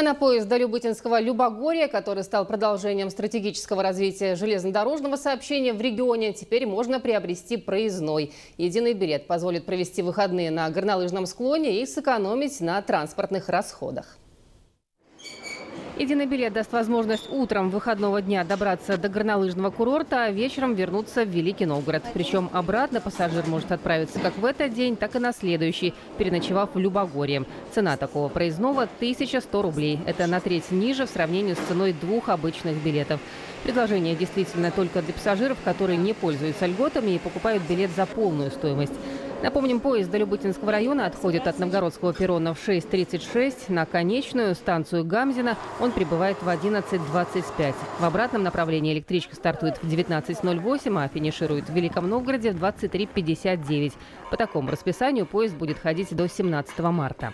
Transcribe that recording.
А на поезд до Любытинского Любогорья, который стал продолжением стратегического развития железнодорожного сообщения в регионе, теперь можно приобрести проездной. Единый билет позволит провести выходные на горнолыжном склоне и сэкономить на транспортных расходах. Единый билет даст возможность утром выходного дня добраться до горнолыжного курорта, а вечером вернуться в Великий Новгород. Причем обратно пассажир может отправиться как в этот день, так и на следующий, переночевав в Любогорье. Цена такого проездного – 1100 рублей. Это на треть ниже в сравнении с ценой двух обычных билетов. Предложение действительно только для пассажиров, которые не пользуются льготами и покупают билет за полную стоимость. Напомним, поезд до Любытинского района отходит от Новгородского перрона в 6.36. На конечную станцию Гамзина он прибывает в 11.25. В обратном направлении электричка стартует в 19.08, а финиширует в Великом Новгороде в 23.59. По такому расписанию поезд будет ходить до 17 марта.